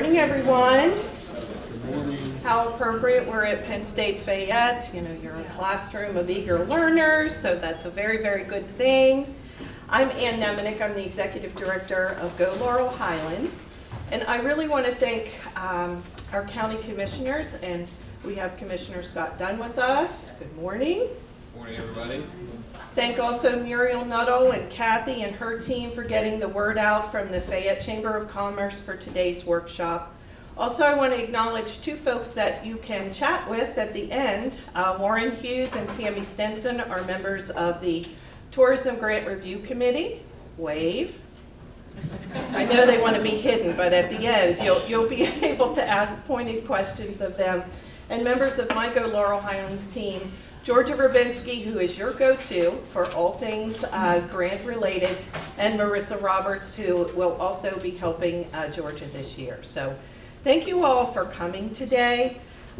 morning, everyone. How appropriate, we're at Penn State Fayette. You know, you're a classroom of eager learners, so that's a very, very good thing. I'm Ann Nemanic, I'm the Executive Director of Go Laurel Highlands. And I really want to thank um, our county commissioners, and we have Commissioner Scott Dunn with us. Good morning. Good Morning, everybody. Thank also Muriel Nuttall and Kathy and her team for getting the word out from the Fayette Chamber of Commerce for today's workshop. Also, I want to acknowledge two folks that you can chat with at the end. Uh, Warren Hughes and Tammy Stenson are members of the Tourism Grant Review Committee. Wave. I know they want to be hidden, but at the end, you'll, you'll be able to ask pointed questions of them. And members of Go Laurel Highlands team Georgia Verbinski, who is your go-to for all things uh, grant related, and Marissa Roberts, who will also be helping uh, Georgia this year. So thank you all for coming today.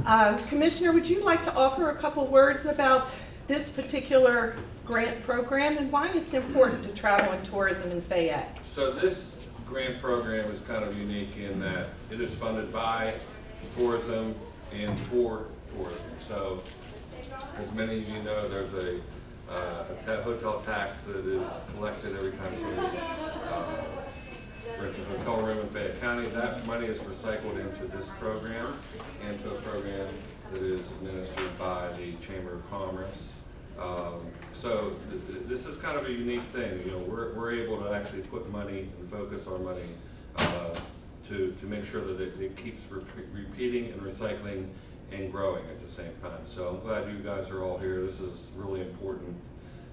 Um, Commissioner, would you like to offer a couple words about this particular grant program and why it's important to travel and tourism in Fayette? So this grant program is kind of unique in that it is funded by tourism and for tourism. So as many of you know, there's a, uh, a hotel tax that is collected every time you uh, rent a hotel room in Fayette County. That money is recycled into this program, into a program that is administered by the Chamber of Commerce. Um, so th th this is kind of a unique thing. You know, we're, we're able to actually put money and focus our money uh, to, to make sure that it, it keeps re repeating and recycling and growing at the same time. So I'm glad you guys are all here. This is really important,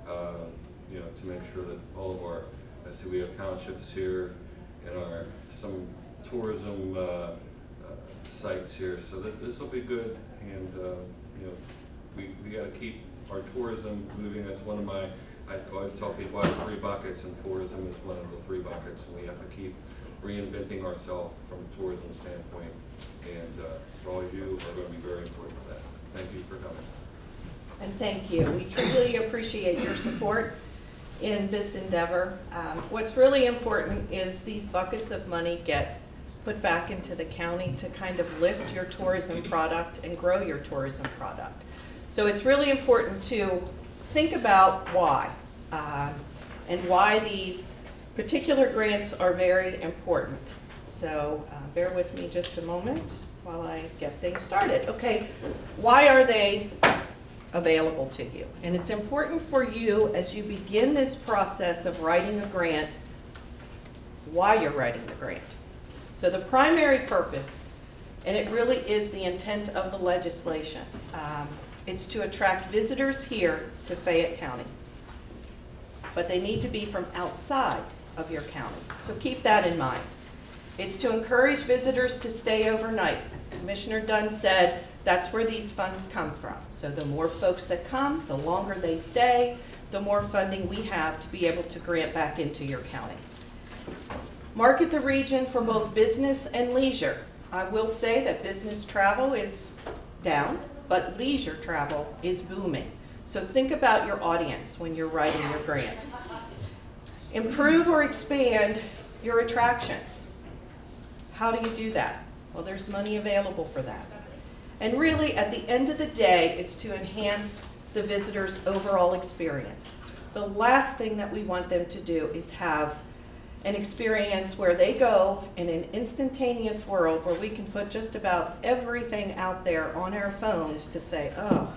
uh, you know, to make sure that all of our, I see we have townships here and our, some tourism uh, uh, sites here. So th this will be good and, uh, you know, we, we got to keep our tourism moving. That's one of my, I always tell people I have three buckets and tourism is one of the three buckets and we have to keep reinventing ourselves from a tourism standpoint. And uh, so all of you are going to be very important for that. Thank you for coming. And thank you. We truly appreciate your support in this endeavor. Um, what's really important is these buckets of money get put back into the county to kind of lift your tourism product and grow your tourism product. So it's really important to think about why uh, and why these particular grants are very important. So uh, bear with me just a moment while I get things started. Okay, why are they available to you? And it's important for you as you begin this process of writing a grant, why you're writing the grant. So the primary purpose, and it really is the intent of the legislation, um, it's to attract visitors here to Fayette County. But they need to be from outside of your county. So keep that in mind. It's to encourage visitors to stay overnight. As Commissioner Dunn said, that's where these funds come from. So the more folks that come, the longer they stay, the more funding we have to be able to grant back into your county. Market the region for both business and leisure. I will say that business travel is down, but leisure travel is booming. So think about your audience when you're writing your grant. Improve or expand your attractions. How do you do that? Well, there's money available for that. And really, at the end of the day, it's to enhance the visitor's overall experience. The last thing that we want them to do is have an experience where they go in an instantaneous world where we can put just about everything out there on our phones to say, oh,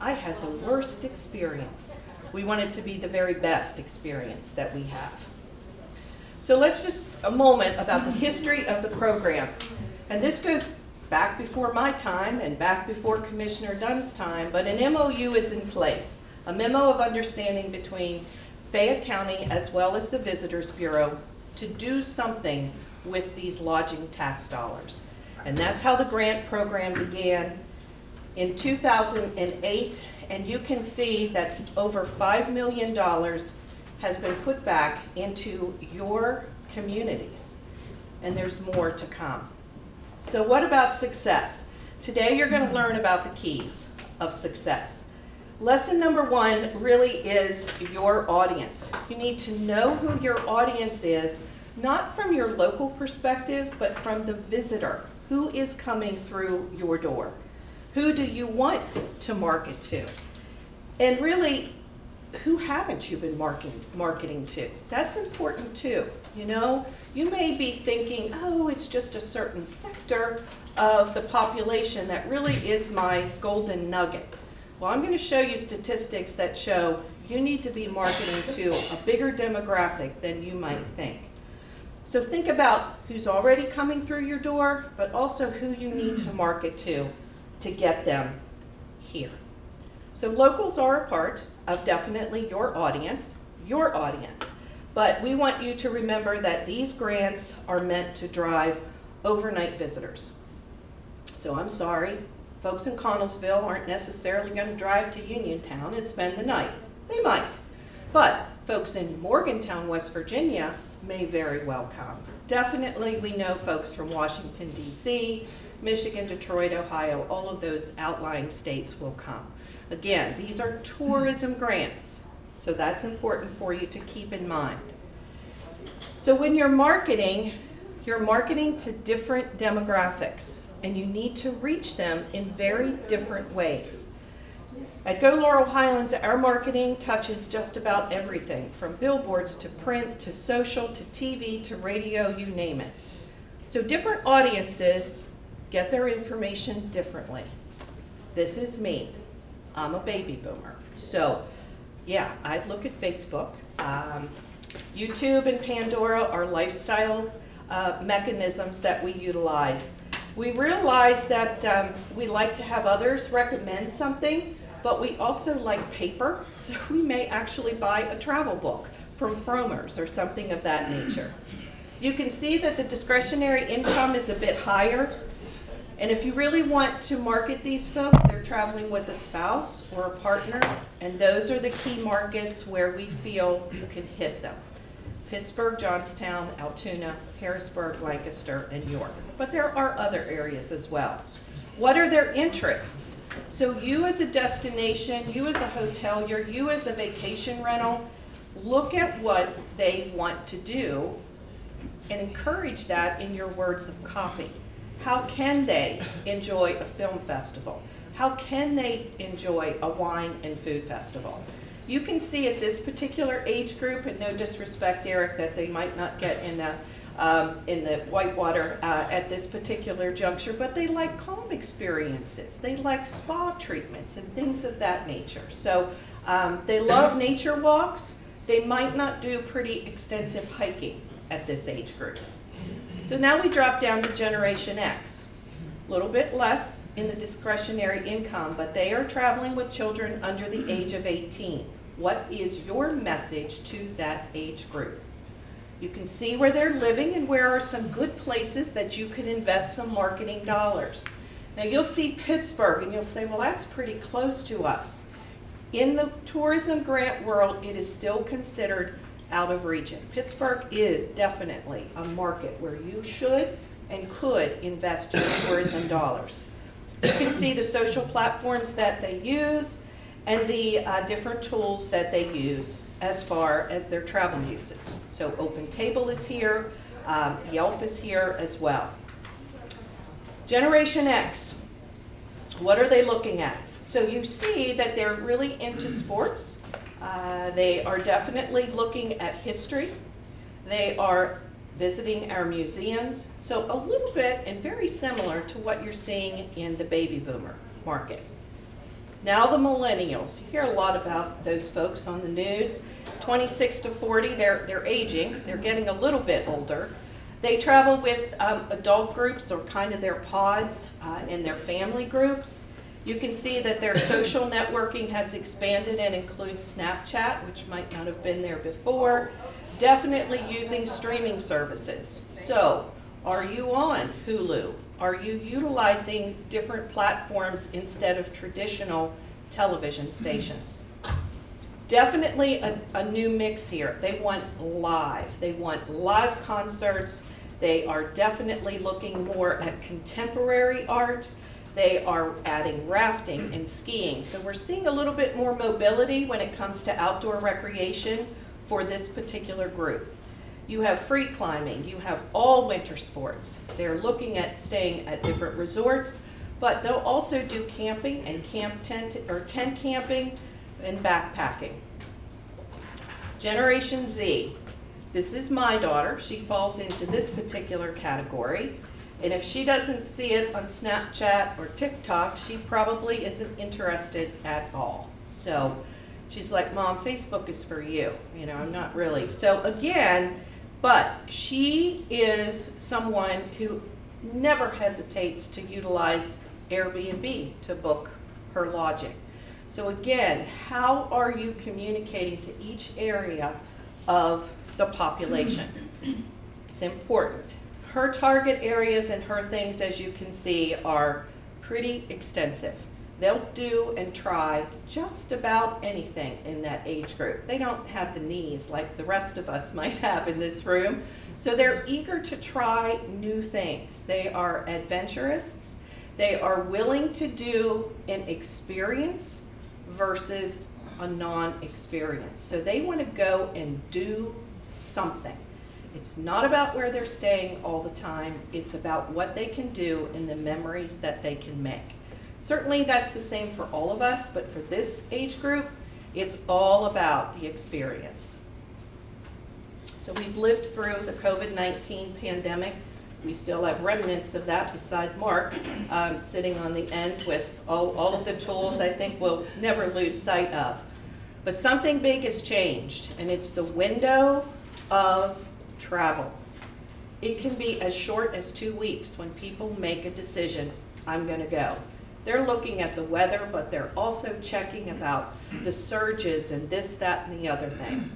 I had the worst experience. We want it to be the very best experience that we have. So let's just a moment about the history of the program. And this goes back before my time and back before Commissioner Dunn's time, but an MOU is in place, a memo of understanding between Fayette County as well as the Visitors Bureau to do something with these lodging tax dollars. And that's how the grant program began in 2008, and you can see that over $5 million has been put back into your communities. And there's more to come. So what about success? Today you're going to learn about the keys of success. Lesson number one really is your audience. You need to know who your audience is not from your local perspective, but from the visitor. Who is coming through your door? Who do you want to market to? And really, who haven't you been marketing, marketing to? That's important too. You know, you may be thinking, oh, it's just a certain sector of the population that really is my golden nugget. Well, I'm going to show you statistics that show you need to be marketing to a bigger demographic than you might think. So think about who's already coming through your door, but also who you need to market to to get them here. So locals are a part of definitely your audience, your audience. But we want you to remember that these grants are meant to drive overnight visitors. So I'm sorry, folks in Connellsville aren't necessarily going to drive to Uniontown and spend the night. They might. But folks in Morgantown, West Virginia may very well come. Definitely, we know folks from Washington, D.C., Michigan, Detroit, Ohio, all of those outlying states will come. Again, these are tourism grants, so that's important for you to keep in mind. So when you're marketing, you're marketing to different demographics, and you need to reach them in very different ways. At Go Laurel Highlands, our marketing touches just about everything, from billboards to print to social to TV to radio, you name it. So different audiences get their information differently. This is me. I'm a baby boomer. So, yeah, I'd look at Facebook. Um, YouTube and Pandora are lifestyle uh, mechanisms that we utilize. We realize that um, we like to have others recommend something, but we also like paper, so we may actually buy a travel book from Frommer's or something of that nature. You can see that the discretionary income is a bit higher and if you really want to market these folks, they're traveling with a spouse or a partner, and those are the key markets where we feel you can hit them. Pittsburgh, Johnstown, Altoona, Harrisburg, Lancaster, and York. But there are other areas as well. What are their interests? So you as a destination, you as a hotelier, you as a vacation rental, look at what they want to do and encourage that in your words of copy. How can they enjoy a film festival? How can they enjoy a wine and food festival? You can see at this particular age group, and no disrespect, Eric, that they might not get in the, um, in the whitewater uh, at this particular juncture, but they like calm experiences. They like spa treatments and things of that nature. So um, they love nature walks. They might not do pretty extensive hiking at this age group. So now we drop down to Generation X. A little bit less in the discretionary income, but they are traveling with children under the age of 18. What is your message to that age group? You can see where they're living and where are some good places that you could invest some marketing dollars. Now you'll see Pittsburgh and you'll say, well, that's pretty close to us. In the tourism grant world, it is still considered out of region. Pittsburgh is definitely a market where you should and could invest your tourism dollars. You can see the social platforms that they use and the uh, different tools that they use as far as their travel uses. So Open Table is here, um, Yelp is here as well. Generation X, what are they looking at? So you see that they're really into sports, uh, they are definitely looking at history. They are visiting our museums. So a little bit and very similar to what you're seeing in the baby boomer market. Now the millennials. You hear a lot about those folks on the news. 26 to 40, they're, they're aging. They're getting a little bit older. They travel with um, adult groups or kind of their pods uh, and their family groups. You can see that their social networking has expanded and includes Snapchat, which might not have been there before. Definitely using streaming services. So, are you on Hulu? Are you utilizing different platforms instead of traditional television mm-hmm. stations? Definitely a, a new mix here. They want live. They want live concerts. They are definitely looking more at contemporary art they are adding rafting and skiing. So we're seeing a little bit more mobility when it comes to outdoor recreation for this particular group. You have free climbing, you have all winter sports. They're looking at staying at different resorts, but they'll also do camping and camp tent, or tent camping and backpacking. Generation Z, this is my daughter, she falls into this particular category. And if she doesn't see it on Snapchat or TikTok, she probably isn't interested at all. So she's like, Mom, Facebook is for you. You know, I'm not really. So again, but she is someone who never hesitates to utilize Airbnb to book her lodging. So again, how are you communicating to each area of the population? It's important. Her target areas and her things, as you can see, are pretty extensive. They'll do and try just about anything in that age group. They don't have the knees like the rest of us might have in this room. So they're eager to try new things. They are adventurists. They are willing to do an experience versus a non-experience. So they want to go and do something. It's not about where they're staying all the time. It's about what they can do and the memories that they can make. Certainly that's the same for all of us, but for this age group, it's all about the experience. So we've lived through the COVID-19 pandemic. We still have remnants of that beside Mark um, sitting on the end with all, all of the tools I think we'll never lose sight of. But something big has changed, and it's the window of travel. It can be as short as two weeks when people make a decision, I'm going to go. They're looking at the weather, but they're also checking about the surges and this, that, and the other thing.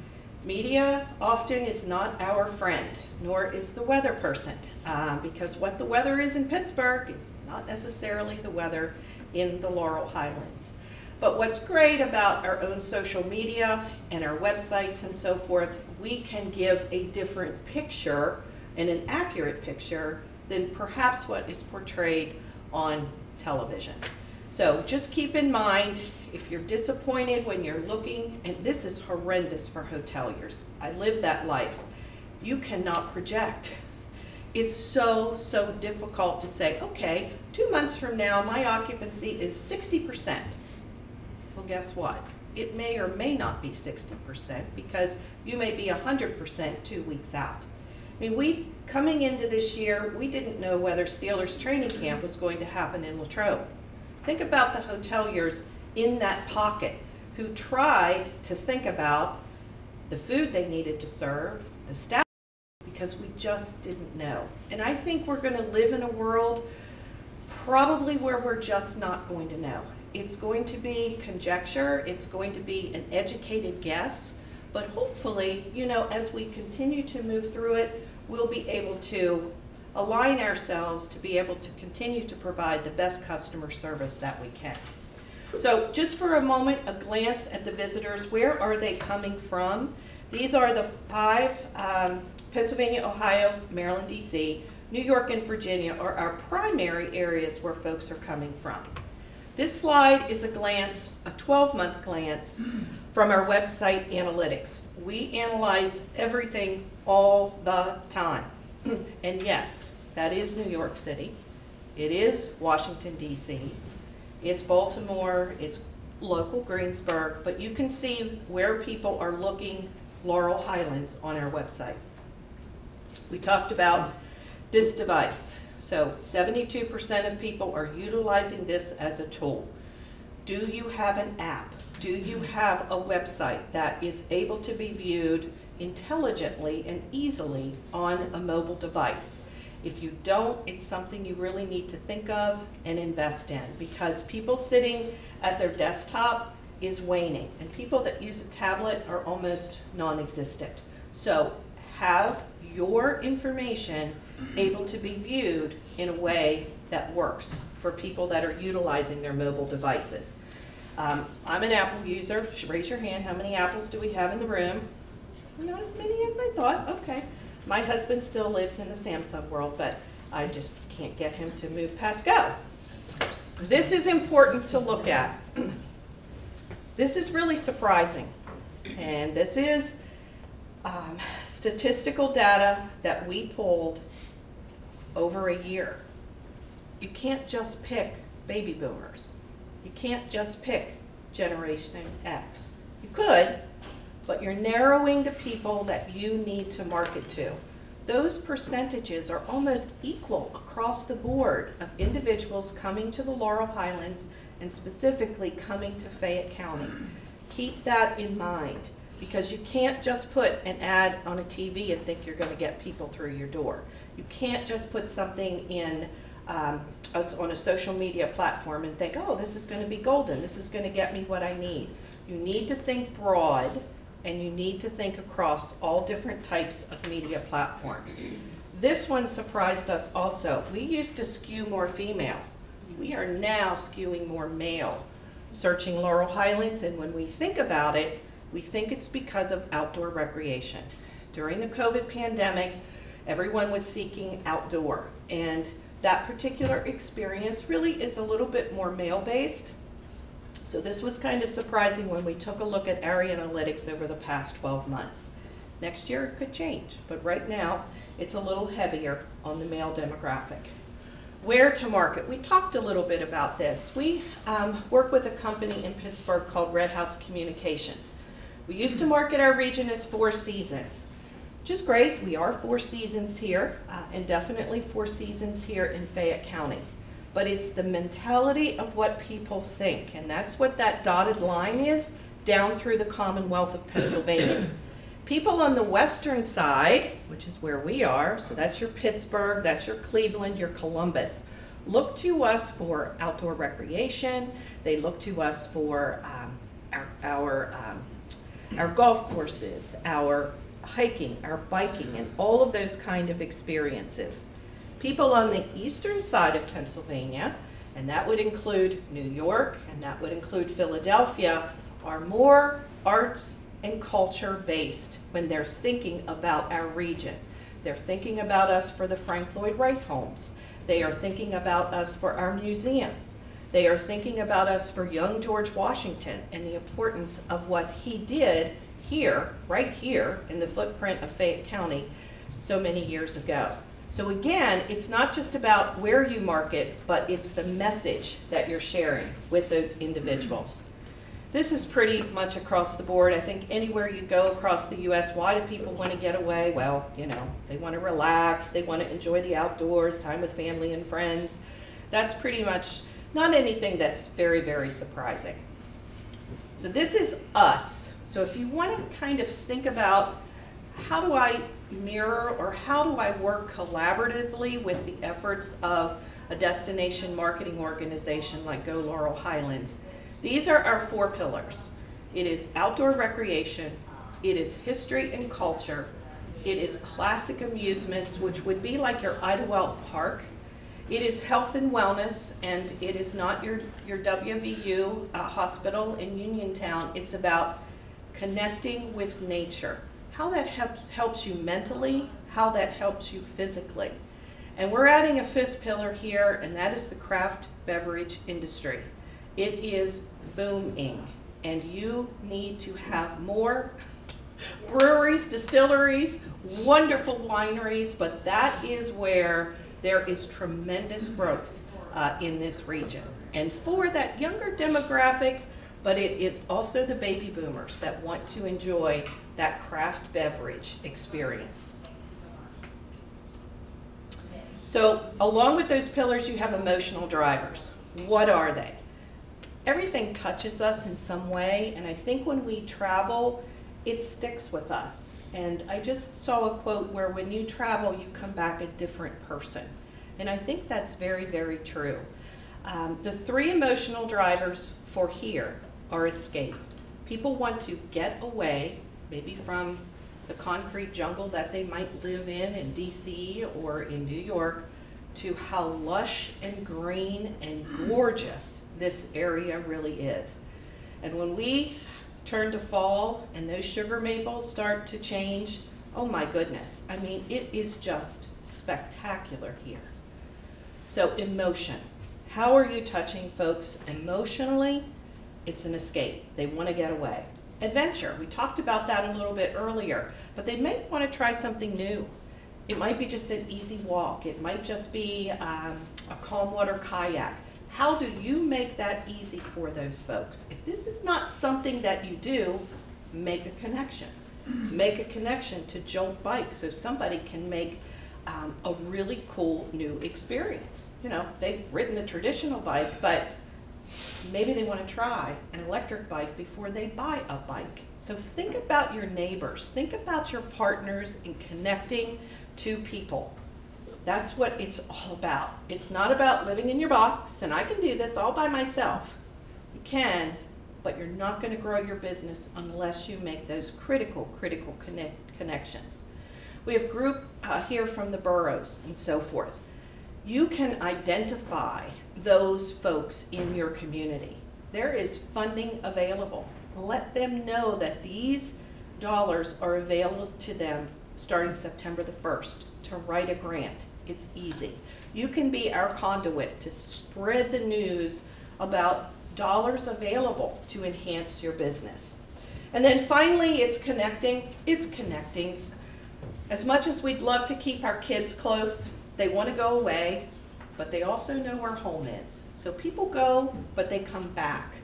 Media often is not our friend, nor is the weather person, uh, because what the weather is in Pittsburgh is not necessarily the weather in the Laurel Highlands. But what's great about our own social media and our websites and so forth, we can give a different picture and an accurate picture than perhaps what is portrayed on television. So just keep in mind, if you're disappointed when you're looking, and this is horrendous for hoteliers, I live that life, you cannot project. It's so, so difficult to say, okay, two months from now, my occupancy is 60%. Well, guess what? It may or may not be 60% because you may be 100% two weeks out. I mean, we, coming into this year, we didn't know whether Steelers training camp was going to happen in Latrobe. Think about the hoteliers in that pocket who tried to think about the food they needed to serve, the staff, because we just didn't know. And I think we're going to live in a world probably where we're just not going to know. It's going to be conjecture, it's going to be an educated guess, but hopefully, you know, as we continue to move through it, we'll be able to align ourselves to be able to continue to provide the best customer service that we can. So just for a moment, a glance at the visitors. Where are they coming from? These are the five, um, Pennsylvania, Ohio, Maryland, DC, New York, and Virginia are our primary areas where folks are coming from. This slide is a glance, a 12-month glance from our website analytics. We analyze everything all the time. and yes, that is New York City. It is Washington, D.C. It's Baltimore, it's local Greensburg, but you can see where people are looking Laurel Highlands on our website. We talked about this device. So 72% of people are utilizing this as a tool. Do you have an app? Do you have a website that is able to be viewed intelligently and easily on a mobile device? If you don't, it's something you really need to think of and invest in because people sitting at their desktop is waning and people that use a tablet are almost non-existent. So have your information able to be viewed in a way that works for people that are utilizing their mobile devices. Um, I'm an Apple user. Raise your hand. How many apples do we have in the room? Not as many as I thought. Okay. My husband still lives in the Samsung world, but I just can't get him to move past go. This is important to look at. This is really surprising. And this is um, statistical data that we pulled over a year. You can't just pick baby boomers. You can't just pick Generation X. You could, but you're narrowing the people that you need to market to. Those percentages are almost equal across the board of individuals coming to the Laurel Highlands and specifically coming to Fayette County. Keep that in mind because you can't just put an ad on a TV and think you're going to get people through your door. You can't just put something in um, on a social media platform and think, oh, this is going to be golden. This is going to get me what I need. You need to think broad and you need to think across all different types of media platforms. This one surprised us also. We used to skew more female. We are now skewing more male, searching Laurel Highlands, and when we think about it, we think it's because of outdoor recreation. During the COVID pandemic, everyone was seeking outdoor, and that particular experience really is a little bit more male-based. So this was kind of surprising when we took a look at area analytics over the past 12 months. Next year it could change, but right now it's a little heavier on the male demographic. Where to market? We talked a little bit about this. We um, work with a company in Pittsburgh called Red House Communications. We used to market our region as Four Seasons, which is great. We are Four Seasons here, uh, and definitely Four Seasons here in Fayette County but it's the mentality of what people think. And that's what that dotted line is down through the Commonwealth of Pennsylvania. People on the western side, which is where we are, so that's your Pittsburgh, that's your Cleveland, your Columbus, look to us for outdoor recreation. They look to us for um, our, our, um, our golf courses, our hiking, our biking, and all of those kind of experiences. People on the eastern side of Pennsylvania, and that would include New York and that would include Philadelphia, are more arts and culture based when they're thinking about our region. They're thinking about us for the Frank Lloyd Wright homes. They are thinking about us for our museums. They are thinking about us for young George Washington and the importance of what he did here, right here, in the footprint of Fayette County so many years ago. So again, it's not just about where you market, but it's the message that you're sharing with those individuals. This is pretty much across the board. I think anywhere you go across the U.S., why do people want to get away? Well, you know, they want to relax, they want to enjoy the outdoors, time with family and friends. That's pretty much not anything that's very, very surprising. So this is us. So if you want to kind of think about how do I mirror or how do I work collaboratively with the efforts of a destination marketing organization like Go Laurel Highlands? These are our four pillars. It is outdoor recreation, it is history and culture, it is classic amusements, which would be like your Idlewild Park. It is health and wellness, and it is not your, your WVU uh, hospital in Uniontown. It's about connecting with nature how that help, helps you mentally, how that helps you physically. And we're adding a fifth pillar here, and that is the craft beverage industry. It is booming, and you need to have more breweries, distilleries, wonderful wineries, but that is where there is tremendous growth uh, in this region. And for that younger demographic, but it is also the baby boomers that want to enjoy that craft beverage experience. So along with those pillars, you have emotional drivers. What are they? Everything touches us in some way, and I think when we travel, it sticks with us. And I just saw a quote where when you travel, you come back a different person. And I think that's very, very true. Um, the three emotional drivers for here are escape. People want to get away, maybe from the concrete jungle that they might live in in DC or in New York, to how lush and green and gorgeous this area really is. And when we turn to fall and those sugar maples start to change, oh my goodness, I mean, it is just spectacular here. So emotion. How are you touching folks emotionally it's an escape. They want to get away. adventure. We talked about that a little bit earlier, but they may want to try something new. It might be just an easy walk. It might just be um, a calm water kayak. How do you make that easy for those folks? If this is not something that you do, make a connection. Make a connection to Jolt Bike so somebody can make um, a really cool new experience. You know, they've ridden a traditional bike, but maybe they want to try an electric bike before they buy a bike. So think about your neighbors, think about your partners in connecting to people. That's what it's all about. It's not about living in your box and I can do this all by myself. You can, but you're not going to grow your business unless you make those critical, critical connect, connections. We have group uh, here from the boroughs and so forth. You can identify those folks in your community. There is funding available. Let them know that these dollars are available to them starting September the 1st to write a grant. It's easy. You can be our conduit to spread the news about dollars available to enhance your business. And then finally, it's connecting. It's connecting. As much as we'd love to keep our kids close, they want to go away, but they also know where home is. So people go, but they come back.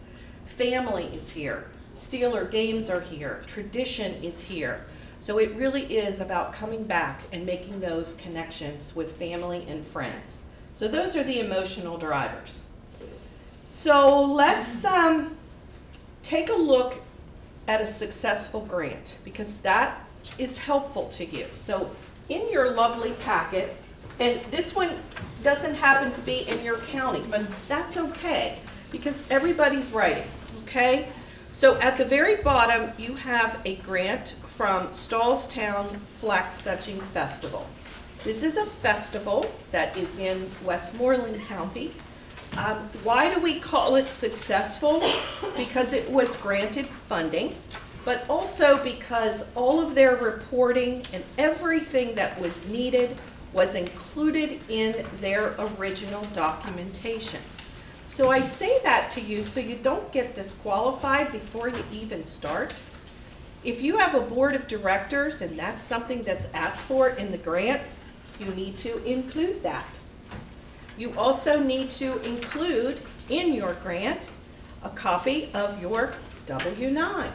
Family is here. Steeler games are here. Tradition is here. So it really is about coming back and making those connections with family and friends. So those are the emotional drivers. So let's um, take a look at a successful grant because that is helpful to you. So in your lovely packet, and this one doesn't happen to be in your county, but that's okay because everybody's writing, okay? So at the very bottom, you have a grant from Stahlstown Flax Scutching Festival. This is a festival that is in Westmoreland County. Um, why do we call it successful? Because it was granted funding, but also because all of their reporting and everything that was needed was included in their original documentation. So I say that to you so you don't get disqualified before you even start. If you have a board of directors and that's something that's asked for in the grant, you need to include that. You also need to include in your grant a copy of your W-9.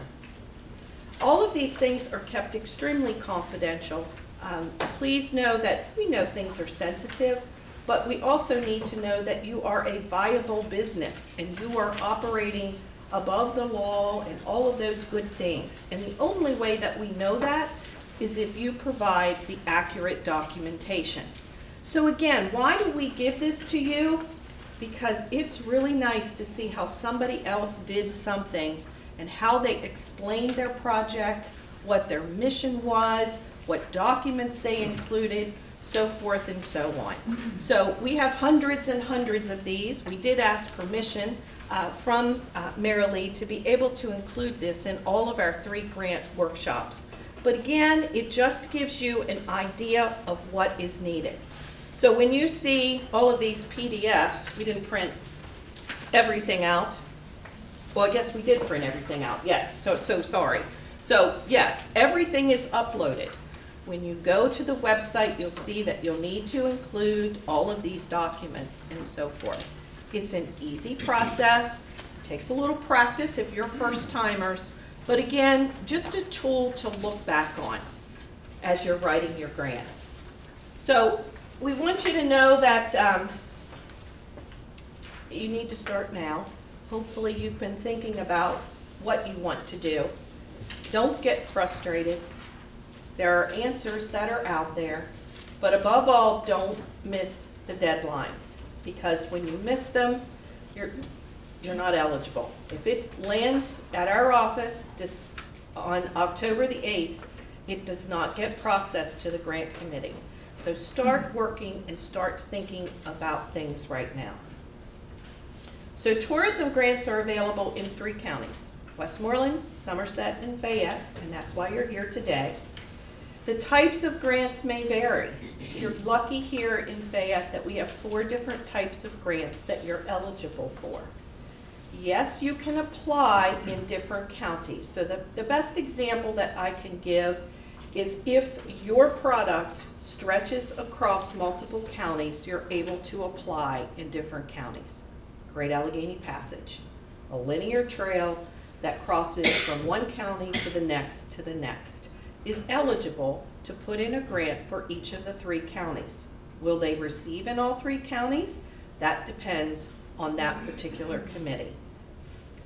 All of these things are kept extremely confidential. Um, please know that we know things are sensitive, but we also need to know that you are a viable business and you are operating above the law and all of those good things. And the only way that we know that is if you provide the accurate documentation. So again, why do we give this to you? Because it's really nice to see how somebody else did something and how they explained their project, what their mission was, what documents they included, so forth and so on. So we have hundreds and hundreds of these. We did ask permission uh, from uh, Marilee to be able to include this in all of our three grant workshops. But again, it just gives you an idea of what is needed. So when you see all of these PDFs, we didn't print everything out. Well, I guess we did print everything out, yes, so, so sorry. So yes, everything is uploaded. When you go to the website, you'll see that you'll need to include all of these documents and so forth. It's an easy process, takes a little practice if you're first timers, but again, just a tool to look back on as you're writing your grant. So we want you to know that um, you need to start now. Hopefully you've been thinking about what you want to do. Don't get frustrated. There are answers that are out there, but above all, don't miss the deadlines because when you miss them, you're, you're not eligible. If it lands at our office on October the 8th, it does not get processed to the grant committee. So start working and start thinking about things right now. So tourism grants are available in three counties, Westmoreland, Somerset, and Fayette, and that's why you're here today. The types of grants may vary. You're lucky here in Fayette that we have four different types of grants that you're eligible for. Yes, you can apply in different counties. So the, the best example that I can give is if your product stretches across multiple counties, you're able to apply in different counties. Great Allegheny Passage, a linear trail that crosses from one county to the next to the next, is eligible to put in a grant for each of the three counties. Will they receive in all three counties? That depends on that particular committee.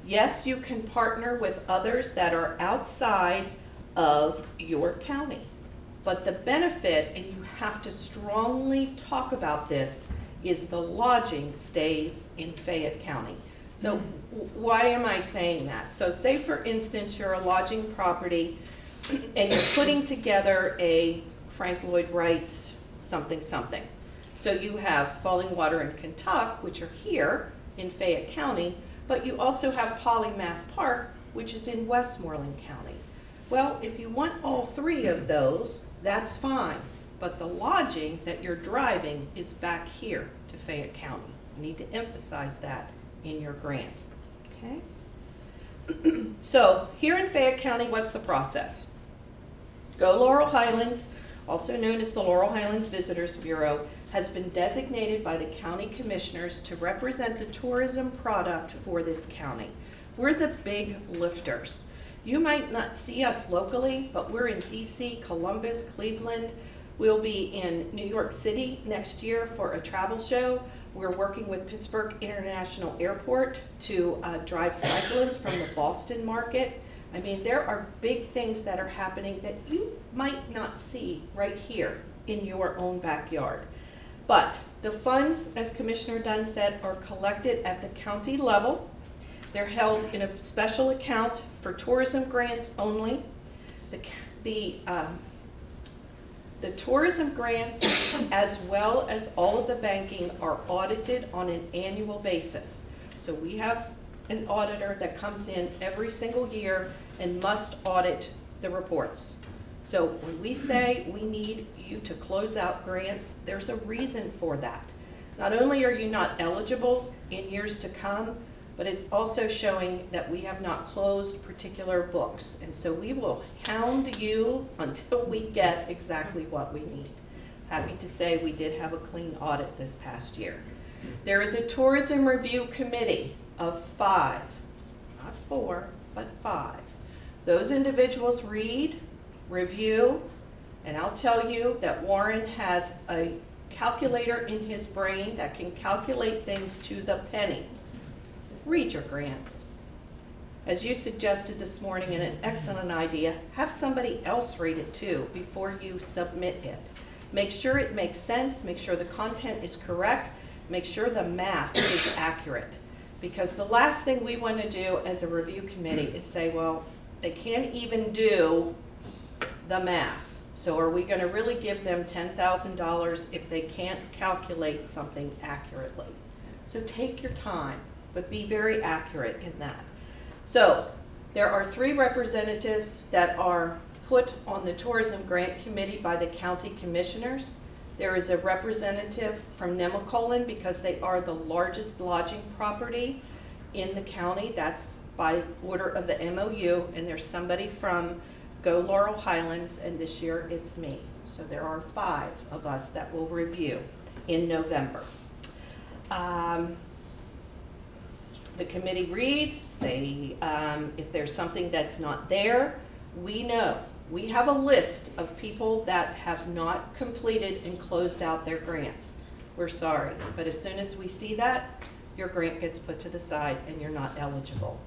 Yes, you can partner with others that are outside of your county. But the benefit, and you have to strongly talk about this, is the lodging stays in Fayette County. So mm-hmm. w- why am I saying that? So say for instance, you're a lodging property and you're putting together a Frank Lloyd Wright something something. So you have Fallingwater and Kentuck, which are here in Fayette County, but you also have Polymath Park, which is in Westmoreland County. Well, if you want all three of those, that's fine, but the lodging that you're driving is back here to Fayette County. You need to emphasize that in your grant, okay? So, here in Fayette County, what's the process? Go Laurel Highlands, also known as the Laurel Highlands Visitors Bureau, has been designated by the county commissioners to represent the tourism product for this county. We're the big lifters. You might not see us locally, but we're in DC, Columbus, Cleveland. We'll be in New York City next year for a travel show. We're working with Pittsburgh International Airport to uh, drive cyclists from the Boston market. I mean, there are big things that are happening that you might not see right here in your own backyard. But the funds, as Commissioner Dunn said, are collected at the county level. They're held in a special account for tourism grants only. The, the, um, the tourism grants, as well as all of the banking, are audited on an annual basis. So we have an auditor that comes in every single year and must audit the reports. So when we say we need you to close out grants, there's a reason for that. Not only are you not eligible in years to come, but it's also showing that we have not closed particular books. And so we will hound you until we get exactly what we need. Happy to say we did have a clean audit this past year. There is a tourism review committee of five, not four, but five. Those individuals read, review, and I'll tell you that Warren has a calculator in his brain that can calculate things to the penny. Read your grants. As you suggested this morning, and an excellent idea, have somebody else read it too before you submit it. Make sure it makes sense, make sure the content is correct, make sure the math is accurate. Because the last thing we want to do as a review committee is say, well, they can't even do the math. So are we going to really give them $10,000 if they can't calculate something accurately? So take your time, but be very accurate in that. So there are three representatives that are put on the tourism grant committee by the county commissioners. There is a representative from Nemacolin because they are the largest lodging property in the county. That's by order of the MOU. And there's somebody from Go Laurel Highlands, and this year it's me. So there are five of us that will review in November. Um, the committee reads, they, um, if there's something that's not there, we know. We have a list of people that have not completed and closed out their grants. We're sorry, but as soon as we see that, your grant gets put to the side and you're not eligible.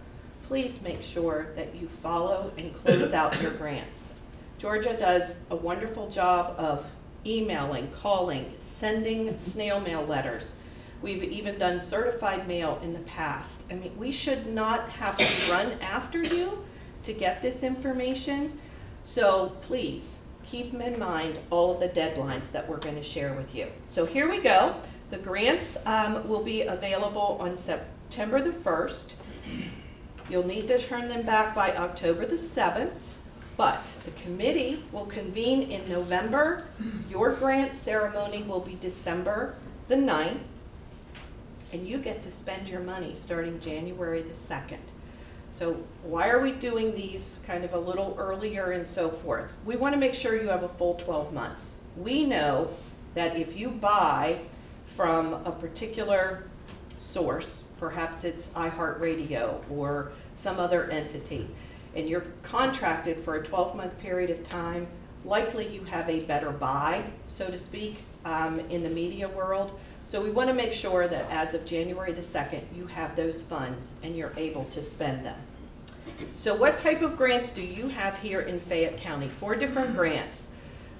Please make sure that you follow and close out your grants. Georgia does a wonderful job of emailing, calling, sending snail mail letters. We've even done certified mail in the past. I mean, we should not have to run after you to get this information. So please, keep in mind all of the deadlines that we're going to share with you. So here we go. The grants um, will be available on September the 1st. You'll need to turn them back by October the 7th, but the committee will convene in November. Your grant ceremony will be December the 9th. and you get to spend your money starting January the 2nd. So why are we doing these kind of a little earlier and so forth? We want to make sure you have a full 12 months. We know that if you buy from a particular source, perhaps it's iHeartRadio or some other entity, and you're contracted for a 12-month period of time, likely you have a better buy, so to speak, um, in the media world. So we want to make sure that as of January the 2nd, you have those funds and you're able to spend them. So what type of grants do you have here in Fayette County? Four different grants.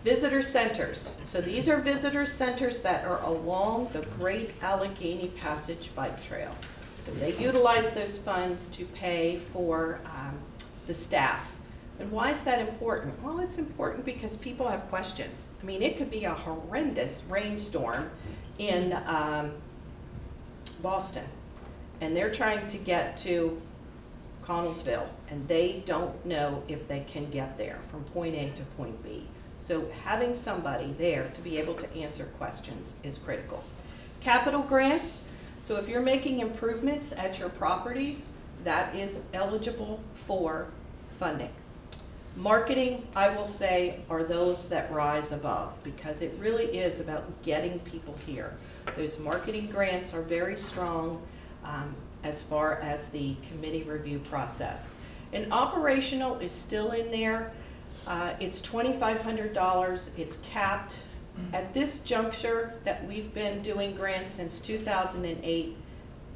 Visitor centers. So these are visitor centers that are along the Great Allegheny Passage Bike Trail. So they utilize those funds to pay for um, the staff. And why is that important? Well, it's important because people have questions. I mean, it could be a horrendous rainstorm in um, Boston, and they're trying to get to Connellsville, and they don't know if they can get there from point A to point B. So having somebody there to be able to answer questions is critical. Capital grants, so if you're making improvements at your properties, that is eligible for funding. Marketing, I will say, are those that rise above because it really is about getting people here. Those marketing grants are very strong um, as far as the committee review process. And operational is still in there. Uh, it's $2,500. It's capped. At this juncture that we've been doing grants since 2008,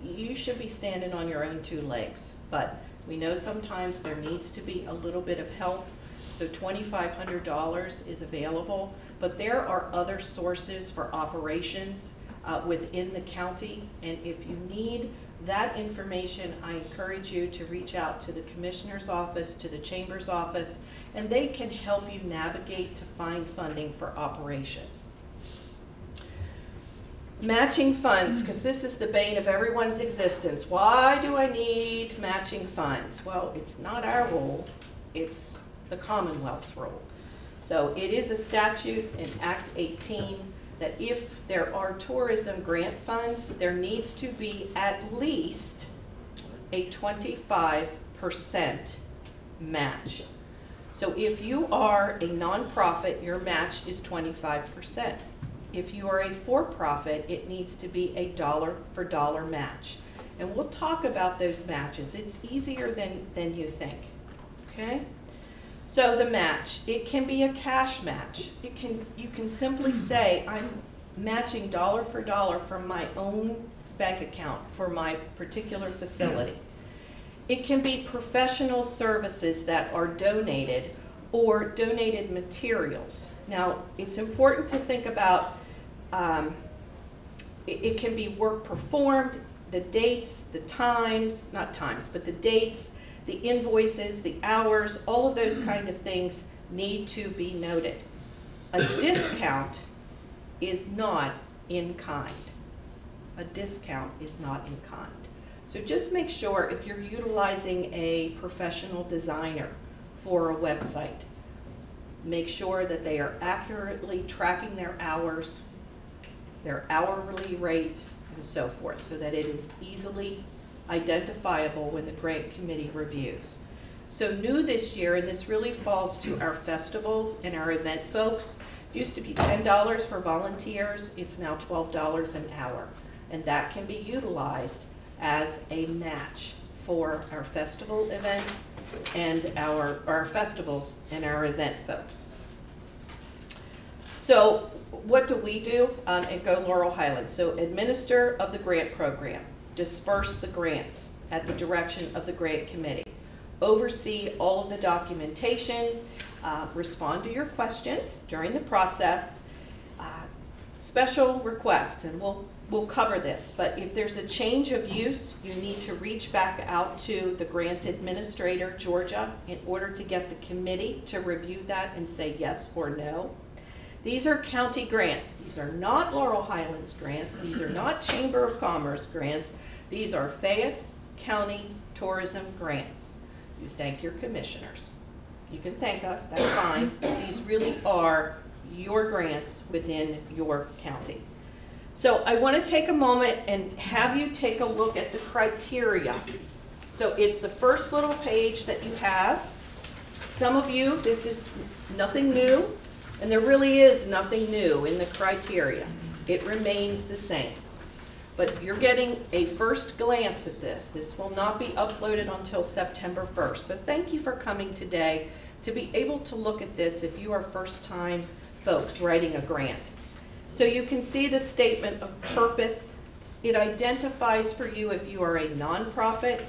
you should be standing on your own two legs. But we know sometimes there needs to be a little bit of help, so $2,500 is available. But there are other sources for operations uh, within the county, and if you need that information, I encourage you to reach out to the Commissioner's office, to the Chamber's office, and they can help you navigate to find funding for operations. Matching funds, because this is the bane of everyone's existence. Why do I need matching funds? Well, it's not our rule, it's the Commonwealth's rule. So it is a statute in Act 18 that if there are tourism grant funds, there needs to be at least a 25% match. So if you are a nonprofit, your match is 25%. If you are a for-profit, it needs to be a dollar for dollar match. And we'll talk about those matches. It's easier than, than you think, okay? So the match, it can be a cash match. It can, you can simply say, I'm matching dollar for dollar from my own bank account for my particular facility. It can be professional services that are donated or donated materials. Now, it's important to think about, um, it, it can be work performed, the dates, the times, not times, but the dates, the invoices, the hours, all of those kind of things need to be noted. A discount is not in kind. A discount is not in kind. So just make sure if you're utilizing a professional designer for a website, make sure that they are accurately tracking their hours, their hourly rate, and so forth, so that it is easily identifiable when the grant committee reviews. So new this year, and this really falls to our festivals and our event folks, used to be $10 for volunteers, it's now $12 an hour. And that can be utilized as a match for our festival events and our, our festivals and our event folks. So what do we do um, at Go Laurel Highlands? So administer of the grant program, disperse the grants at the direction of the grant committee, oversee all of the documentation, uh, respond to your questions during the process, uh, special requests, and we'll we'll cover this, but if there's a change of use, you need to reach back out to the grant administrator, Georgia, in order to get the committee to review that and say yes or no. These are county grants. These are not Laurel Highlands grants. These are not Chamber of Commerce grants. These are Fayette County Tourism grants. You thank your commissioners. You can thank us, that's fine, but these really are your grants within your county. So I want to take a moment and have you take a look at the criteria. So it's the first little page that you have. Some of you, this is nothing new, and there really is nothing new in the criteria. It remains the same. But you're getting a first glance at this. This will not be uploaded until September 1st. So thank you for coming today to be able to look at this if you are first-time folks writing a grant. So you can see the statement of purpose. It identifies for you if you are a nonprofit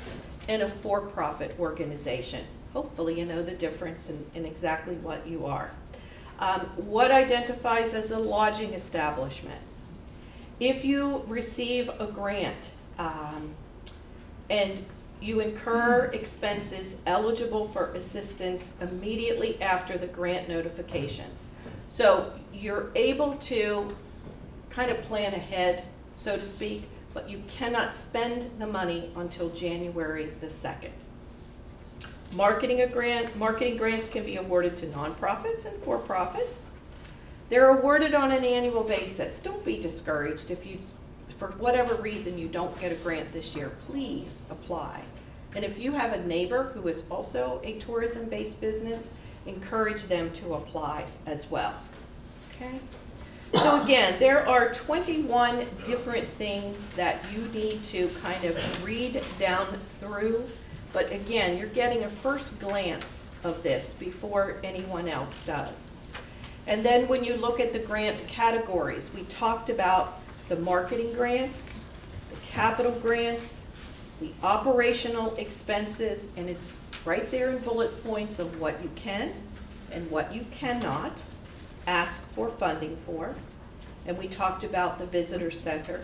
and a for-profit organization. Hopefully you know the difference in, in exactly what you are. Um, what identifies as a lodging establishment? If you receive a grant um, and you incur expenses eligible for assistance immediately after the grant notifications. So you're able to kind of plan ahead, so to speak, but you cannot spend the money until January the 2nd. Marketing a grant, marketing grants can be awarded to nonprofits and for-profits. They're awarded on an annual basis. Don't be discouraged if you, for whatever reason, you don't get a grant this year. Please apply. And if you have a neighbor who is also a tourism-based business, encourage them to apply as well. Okay? So again, there are 21 different things that you need to kind of read down through. But again, you're getting a first glance of this before anyone else does. And then when you look at the grant categories, we talked about the marketing grants, the capital grants, the operational expenses, and it's right there in bullet points of what you can and what you cannot ask for funding for. And we talked about the visitor center.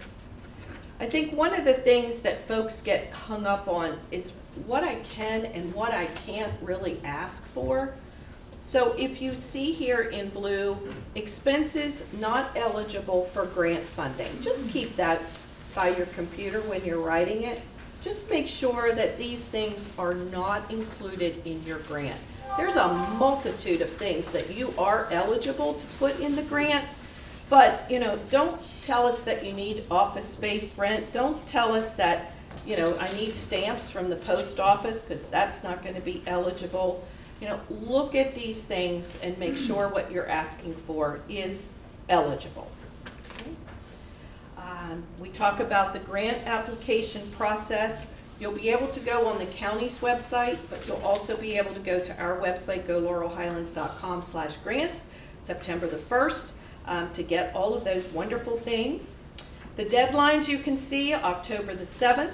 I think one of the things that folks get hung up on is what I can and what I can't really ask for. So if you see here in blue, expenses not eligible for grant funding, just keep that by your computer when you're writing it. Just make sure that these things are not included in your grant. There's a multitude of things that you are eligible to put in the grant, but, you know, don't tell us that you need office space rent. Don't tell us that, you know, I need stamps from the post office because that's not going to be eligible. You know, look at these things and make sure what you're asking for is eligible. Um, we talk about the grant application process. You'll be able to go on the county's website, but you'll also be able to go to our website, golaurelhighlands.com slash grants, September the 1st, um, to get all of those wonderful things. The deadlines you can see, October the 7th.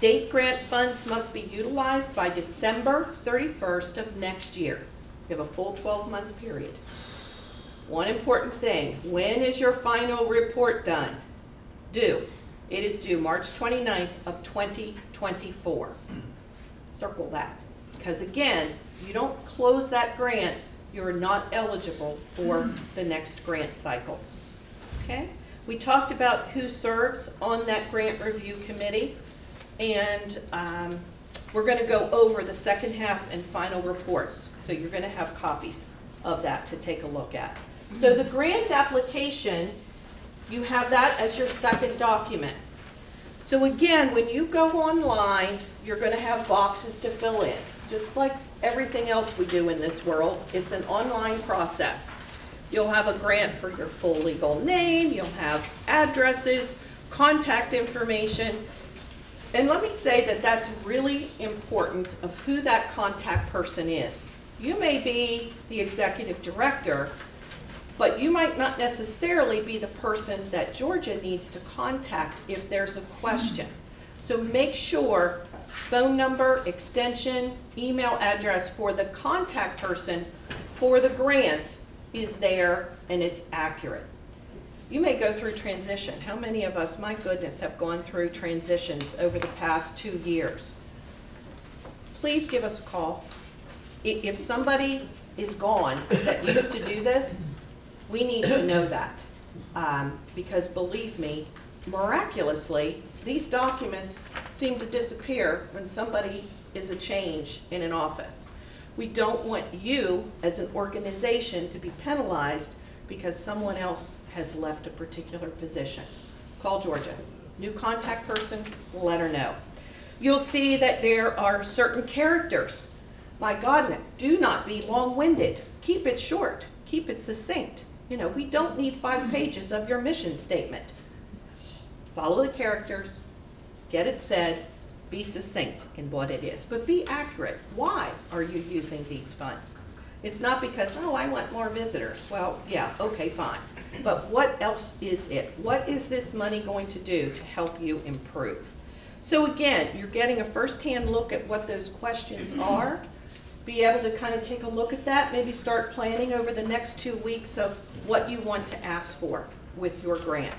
Date grant funds must be utilized by December 31st of next year. You have a full 12-month period. One important thing, when is your final report done? Due. It is due March 29th of 2024. Circle that. Because again, you don't close that grant, you're not eligible for the next grant cycles. Okay? We talked about who serves on that grant review committee. And um, we're going to go over the second half and final reports. So you're going to have copies of that to take a look at. So the grant application, you have that as your second document. So again, when you go online, you're going to have boxes to fill in. Just like everything else we do in this world, it's an online process. You'll have a grant for your full legal name, you'll have addresses, contact information, and let me say that that's really important of who that contact person is. You may be the executive director, but you might not necessarily be the person that Georgia needs to contact if there's a question. So make sure phone number, extension, email address for the contact person for the grant is there and it's accurate. You may go through transition. How many of us, my goodness, have gone through transitions over the past two years? Please give us a call. If somebody is gone that used to do this, we need to know that. Um, because believe me, miraculously, these documents seem to disappear when somebody is a change in an office. We don't want you, as an organization, to be penalized because someone else has left a particular position. Call Georgia. New contact person, let her know. You'll see that there are certain characters. My God, do not be long-winded. Keep it short. Keep it succinct. You know, we don't need five pages of your mission statement. Follow the characters, get it said, be succinct in what it is, but be accurate. Why are you using these funds? It's not because, oh, I want more visitors. Well, yeah, okay, fine. But what else is it? What is this money going to do to help you improve? So again, you're getting a firsthand look at what those questions are. Be able to kind of take a look at that, maybe start planning over the next two weeks of what you want to ask for with your grant.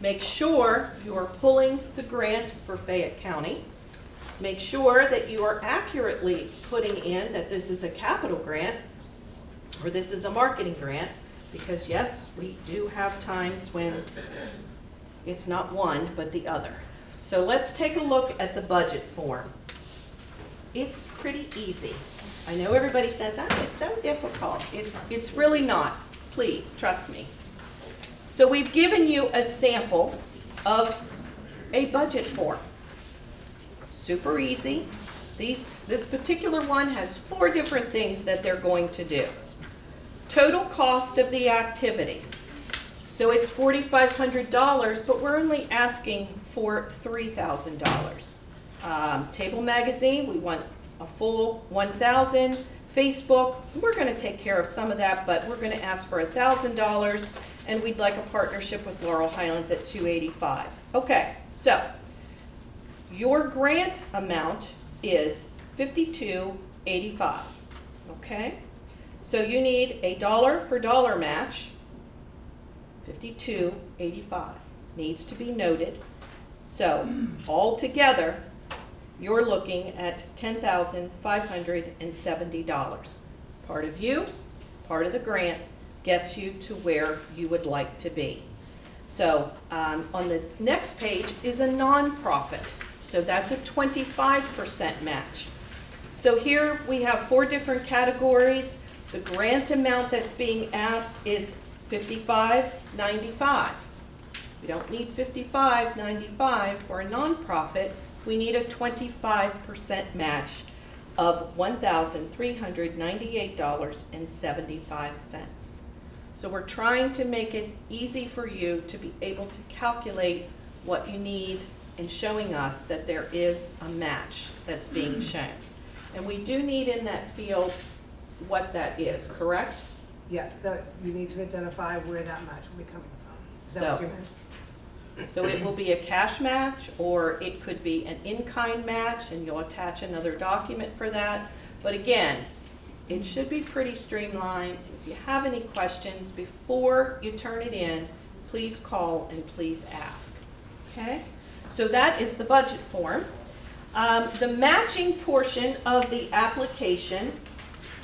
Make sure you are pulling the grant for Fayette County. Make sure that you are accurately putting in that this is a capital grant or this is a marketing grant, because yes, we do have times when it's not one, but the other. So let's take a look at the budget form. It's pretty easy. I know everybody says, oh, it's so difficult. It's, it's really not. Please, trust me. So we've given you a sample of a budget form. Super easy. These, this particular one has four different things that they're going to do. Total cost of the activity. So it's $4,500, but we're only asking for $3,000. Um, Table Magazine, we want a full 1,000. Facebook, we're going to take care of some of that, but we're going to ask for $1,000, and we'd like a partnership with Laurel Highlands at 285. Okay, so your grant amount is 5285. Okay? So you need a dollar for dollar match, 5285 needs to be noted. So altogether, you're looking at $10,570. Part of you, part of the grant gets you to where you would like to be. So um, on the next page is a nonprofit. So that's a 25% match. So here we have four different categories. The grant amount that's being asked is 55.95. We don't need 55.95 for a nonprofit. We need a 25% match of $1,398.75. So we're trying to make it easy for you to be able to calculate what you need and showing us that there is a match that's being shown. And we do need in that field what that is, correct? Yes, that, you need to identify where that match will be coming from. Is that what So- you meant? So it will be a cash match, or it could be an in-kind match, and you'll attach another document for that. But again, it should be pretty streamlined. If you have any questions before you turn it in, please call and please ask. Okay? So that is the budget form. Um, the matching portion of the application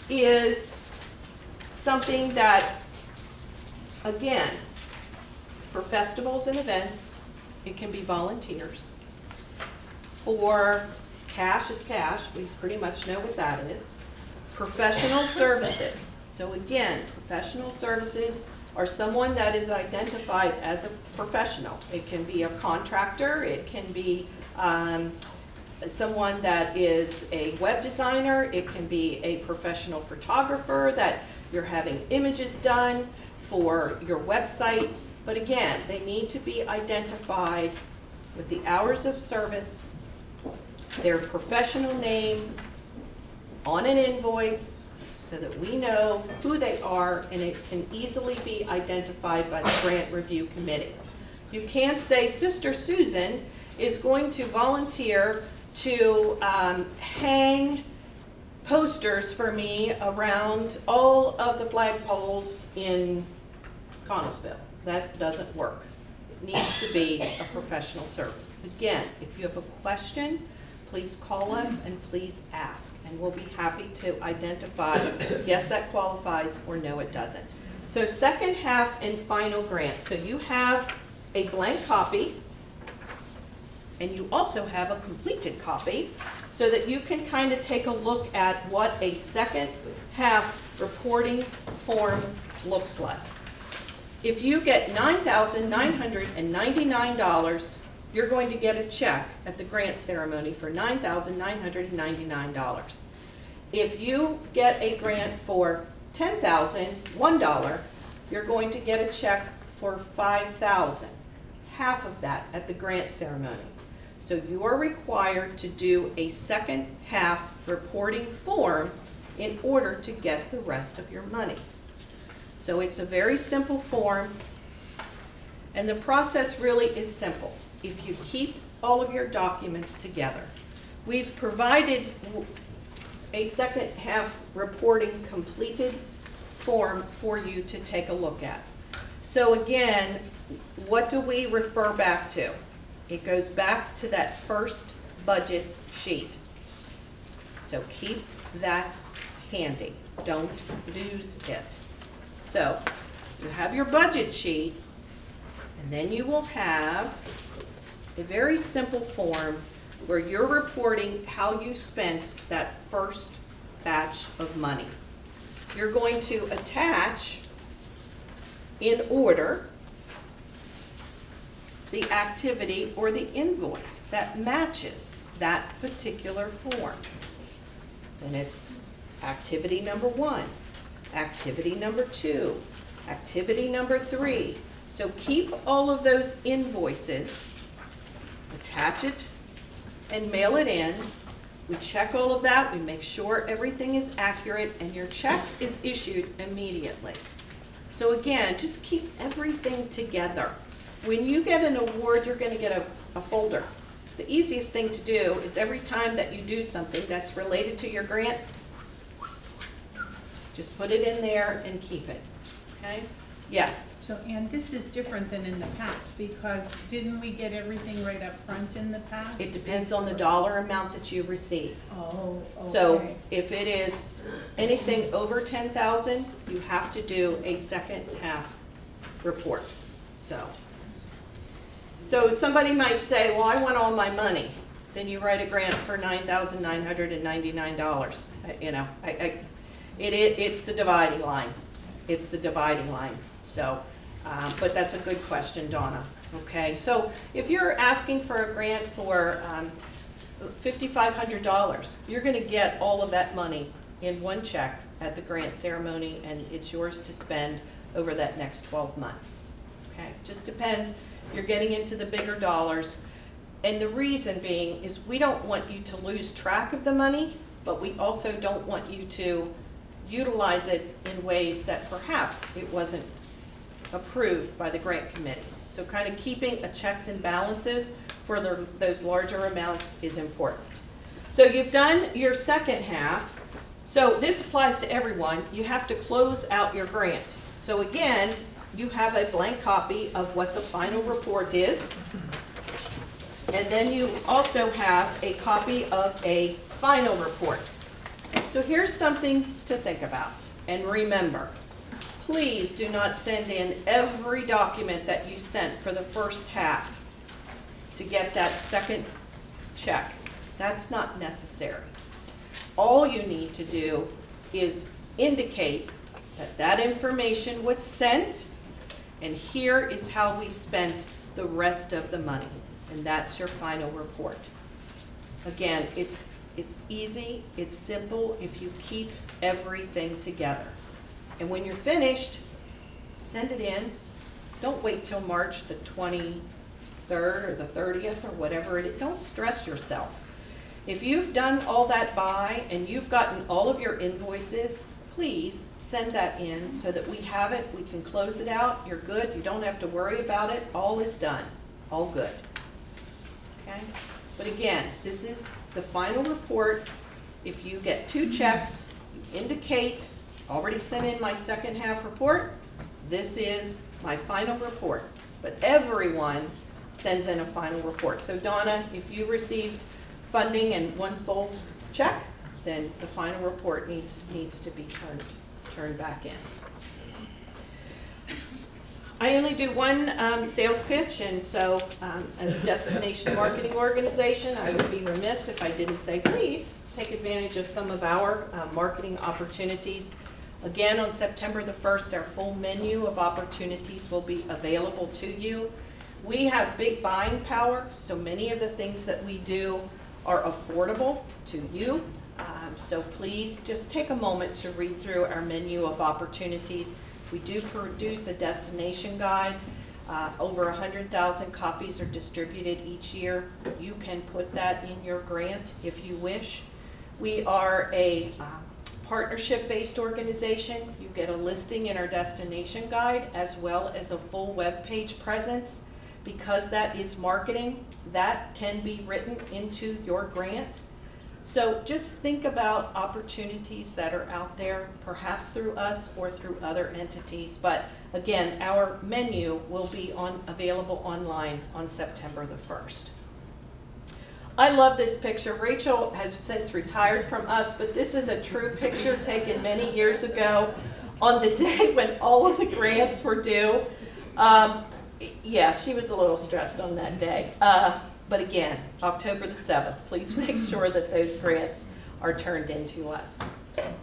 is something that, again, for festivals and events, it can be volunteers. For cash is cash, we pretty much know what that is. Professional services. So again, professional services are someone that is identified as a professional. It can be a contractor, it can be um, someone that is a web designer, it can be a professional photographer that you're having images done for your website. But again, they need to be identified with the hours of service, their professional name on an invoice so that we know who they are and it can easily be identified by the grant review committee. You can't say Sister Susan is going to volunteer to um, hang posters for me around all of the flagpoles in Connellsville. That doesn't work. It needs to be a professional service. Again, if you have a question, please call us and please ask, and we'll be happy to identify, yes, that qualifies, or no, it doesn't. So second half and final grant. So you have a blank copy, and you also have a completed copy, so that you can kind of take a look at what a second half reporting form looks like. If you get $9,999, you're going to get a check at the grant ceremony for $9,999. If you get a grant for $10,001, you're going to get a check for 5,000, half of that at the grant ceremony. So you are required to do a second half reporting form in order to get the rest of your money. So it's a very simple form, and the process really is simple. If you keep all of your documents together, we've provided a second half reporting completed form for you to take a look at. So again, what do we refer back to? It goes back to that first budget sheet. So keep that handy. Don't lose it. So you have your budget sheet, and then you will have a very simple form where you're reporting how you spent that first batch of money. You're going to attach in order the activity or the invoice that matches that particular form. And it's activity number one, activity number two, activity number three. So keep all of those invoices, attach it, and mail it in. We check all of that, we make sure everything is accurate, and your check is issued immediately. So again, just keep everything together. When you get an award, you're gonna get a, a folder. The easiest thing to do is every time that you do something that's related to your grant, just put it in there and keep it, okay? Yes, So, and this is different than in the past, because didn't we get everything right up front in the past? it depends on the dollar amount that you receive. Oh, okay. So if it is anything over ten thousand, you have to do a second half report, so. So somebody might say, well, I want all my money, then you write a grant for nine thousand nine hundred and ninety-nine dollars. Uh, you know, I, I, it, it, it's the dividing line, it's the dividing line, so. Um, but that's a good question, Donna, okay? So if you're asking for a grant for, um, fifty-five hundred dollars. You're gonna get all of that money in one check at the grant ceremony, and it's yours to spend over that next twelve months. Okay, just depends, you're getting into the bigger dollars. And the reason being is we don't want you to lose track of the money, but we also don't want you to utilize it in ways that perhaps it wasn't approved by the grant committee. So kind of keeping a checks and balances for the, those larger amounts is important. So you've done your second half. So this applies to everyone. You have to close out your grant. So again, you have a blank copy of what the final report is. And then you also have a copy of a final report. So here's something to think about and remember. Please do not send in every document that you sent for the first half to get that second check. That's not necessary. All you need to do is indicate that that information was sent and here is how we spent the rest of the money. And that's your final report. Again, it's, it's easy, it's simple if you keep everything together. And when you're finished, send it in. Don't wait till March the 23rd or the 30th or whatever it is. Don't stress yourself. If you've done all that by and you've gotten all of your invoices, please send that in so that we have it, we can close it out, you're good, you don't have to worry about it, all is done, all good. Okay? But again, this is the final report. If you get two checks, you indicate, already sent in my second half report, this is my final report. But everyone sends in a final report. So Donna, if you received funding and one full check, then the final report needs, needs to be turned, turned back in. I only do one um, sales pitch, and so um, as a destination marketing organization, I would be remiss if I didn't say, please, take advantage of some of our uh, marketing opportunities. Again, on September the 1st, our full menu of opportunities will be available to you. We have big buying power, so many of the things that we do are affordable to you. Um, So please just take a moment to read through our menu of opportunities. We do produce a destination guide. Uh, Over 100,000 copies are distributed each year. You can put that in your grant if you wish. We are a uh, partnership-based organization. You get a listing in our destination guide as well as a full web page presence. Because that is marketing, that can be written into your grant. So just think about opportunities that are out there, perhaps through us or through other entities. But again, our menu will be on, available online on September the 1st. I love this picture. Rachel has since retired from us, but this is a true picture taken many years ago on the day when all of the grants were due. Um, yeah, she was a little stressed on that day. Uh, but again, October the 7th, please make sure that those grants are turned into us.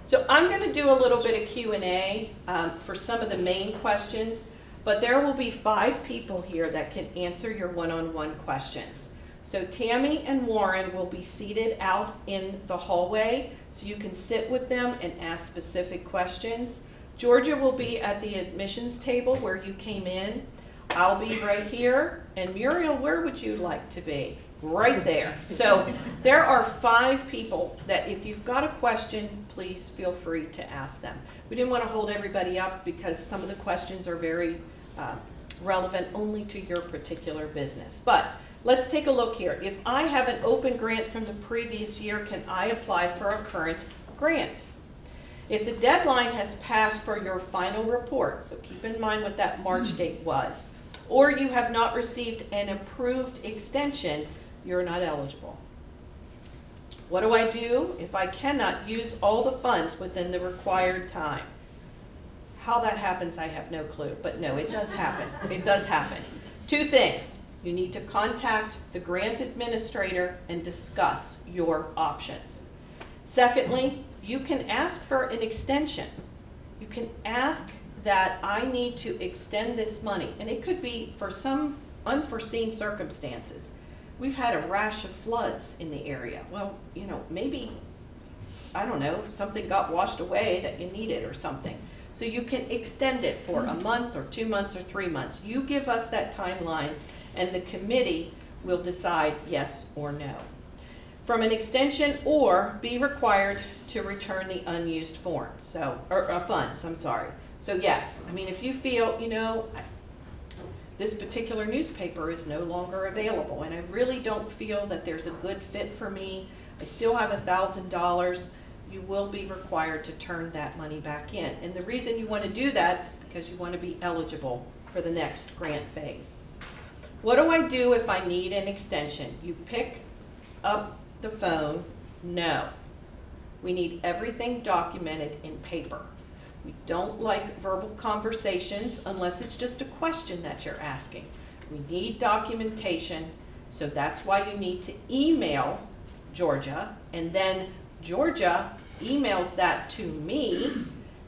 So I'm going to do a little bit of Q&A um, for some of the main questions, but there will be five people here that can answer your one-on-one questions. So Tammy and Warren will be seated out in the hallway, so you can sit with them and ask specific questions. Georgia will be at the admissions table where you came in. I'll be right here, and Muriel, where would you like to be? Right there. So there are five people that if you've got a question, please feel free to ask them. We didn't want to hold everybody up because some of the questions are very uh, relevant only to your particular business. But let's take a look here. If I have an open grant from the previous year, can I apply for a current grant? If the deadline has passed for your final report, so keep in mind what that March date was, or you have not received an approved extension, you're not eligible. What do I do if I cannot use all the funds within the required time? How that happens, I have no clue, but no, it does happen. It does happen. Two things. You need to contact the grant administrator and discuss your options. Secondly, you can ask for an extension. You can ask that I need to extend this money, and it could be for some unforeseen circumstances. We've had a rash of floods in the area. Well, you know, maybe, I don't know, something got washed away that you needed or something. So you can extend it for a month or two months or three months. You give us that timeline, and the committee will decide yes or no from an extension or be required to return the unused form, so, or, uh, funds, I'm sorry. So yes, I mean, if you feel, you know, this particular newspaper is no longer available, and I really don't feel that there's a good fit for me, I still have a thousand dollars, you will be required to turn that money back in. And the reason you want to do that is because you want to be eligible for the next grant phase. What do I do if I need an extension? You pick up the phone, no. We need everything documented in paper. We don't like verbal conversations unless it's just a question that you're asking. We need documentation, so that's why you need to email Georgia, and then Georgia emails that to me,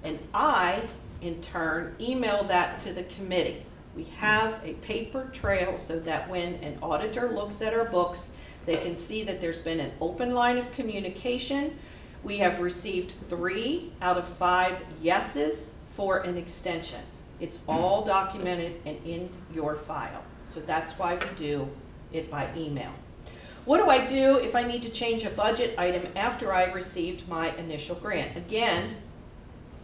and I, in turn, email that to the committee. We have a paper trail so that when an auditor looks at our books, they can see that there's been an open line of communication. We have received three out of five yeses for an extension. It's all documented and in your file. So that's why we do it by email. What do I do if I need to change a budget item after I received my initial grant? Again,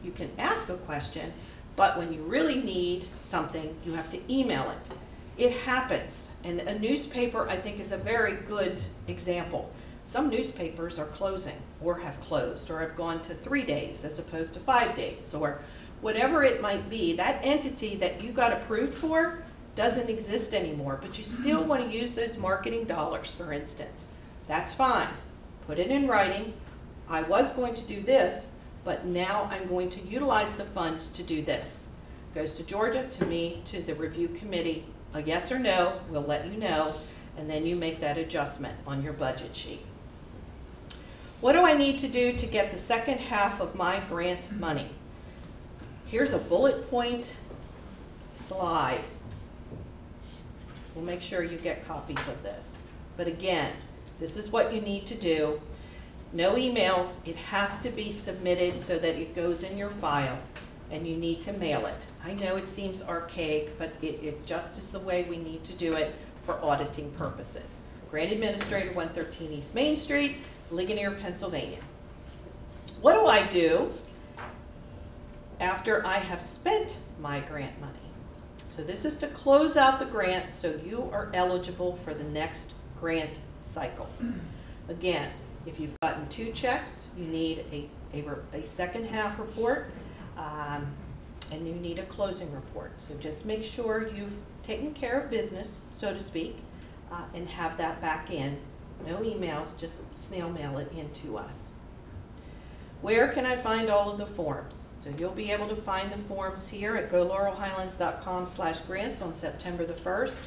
you can ask a question, but when you really need something, you have to email it. It happens, and a newspaper, I think, is a very good example. Some newspapers are closing, or have closed, or have gone to three days as opposed to five days, or whatever it might be. That entity that you got approved for doesn't exist anymore, but you still want to use those marketing dollars, for instance. That's fine. Put it in writing. I was going to do this, but now I'm going to utilize the funds to do this. Goes to Georgia, to me, to the review committee. A yes or no, we'll let you know, and then you make that adjustment on your budget sheet. What do I need to do to get the second half of my grant money? Here's a bullet point slide. We'll make sure you get copies of this. But again, this is what you need to do. No emails, it has to be submitted so that it goes in your file, and you need to mail it. I know it seems archaic, but it, it just is the way we need to do it for auditing purposes. Grant Administrator, 113 East Main Street, Ligonier, Pennsylvania. What do I do after I have spent my grant money? So this is to close out the grant so you are eligible for the next grant cycle. Again, if you've gotten two checks, you need a, a, a second half report, um, and you need a closing report. So just make sure you've taken care of business, so to speak, uh, and have that back in. No emails, just snail mail it in to us. Where can I find all of the forms? So you'll be able to find the forms here at golaurelhighlands.com slash grants on September the 1st.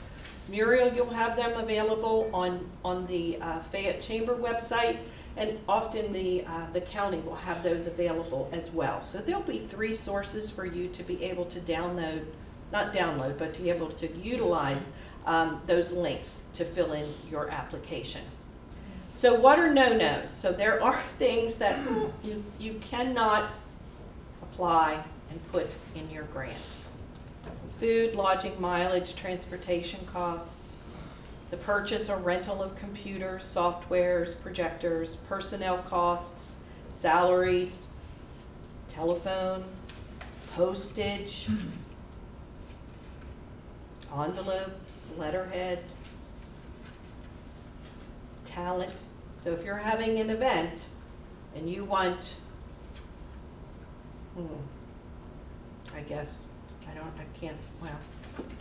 Muriel, you'll have them available on, on the uh, Fayette Chamber website, and often the, uh, the county will have those available as well. So there'll be three sources for you to be able to download, not download, but to be able to utilize um, those links to fill in your application. So what are no-nos? So there are things that you, you cannot apply and put in your grant. Food, lodging, mileage, transportation costs, the purchase or rental of computers, softwares, projectors, personnel costs, salaries, telephone, postage, mm-hmm. envelopes, letterhead, talent. So if you're having an event and you want, hmm, I guess, I don't, I can't, well,